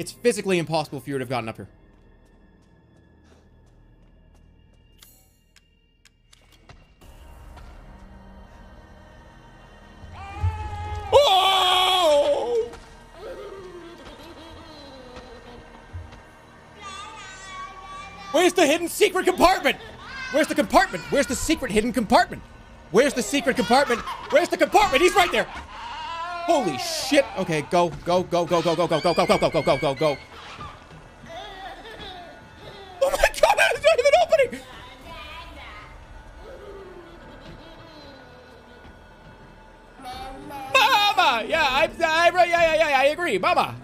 It's physically impossible for you to have gotten up here. Oh! Where's the hidden secret compartment? Where's the compartment? Where's the secret hidden compartment? Where's the secret compartment? Where's the compartment? He's right there. Holy shit. Okay, go, go, go, go, go, go, go, go, go, go, go, go, go, go, go. Oh my god, it's not even opening! Mama! Yeah, I, I, yeah, yeah, yeah, I agree. Mama!